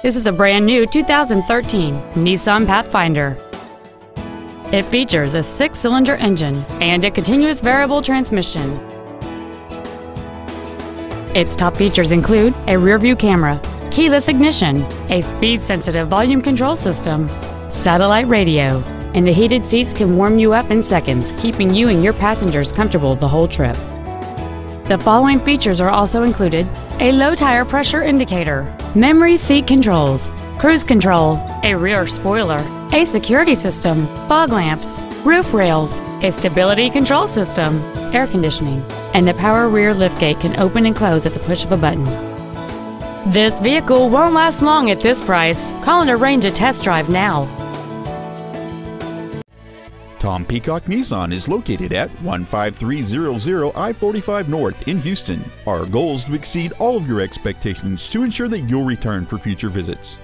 This is a brand new 2013 Nissan Pathfinder. It features a six-cylinder engine and a continuous variable transmission. Its top features include a rear-view camera, keyless ignition, a speed-sensitive volume control system, satellite radio, and the heated seats can warm you up in seconds, keeping you and your passengers comfortable the whole trip. The following features are also included a low tire pressure indicator, memory seat controls, cruise control, a rear spoiler, a security system, fog lamps, roof rails, a stability control system, air conditioning, and the power rear liftgate can open and close at the push of a button. This vehicle won't last long at this price. Call and arrange a test drive now. Tom Peacock Nissan is located at 15300 I 45 North in Houston. Our goal is to exceed all of your expectations to ensure that you'll return for future visits.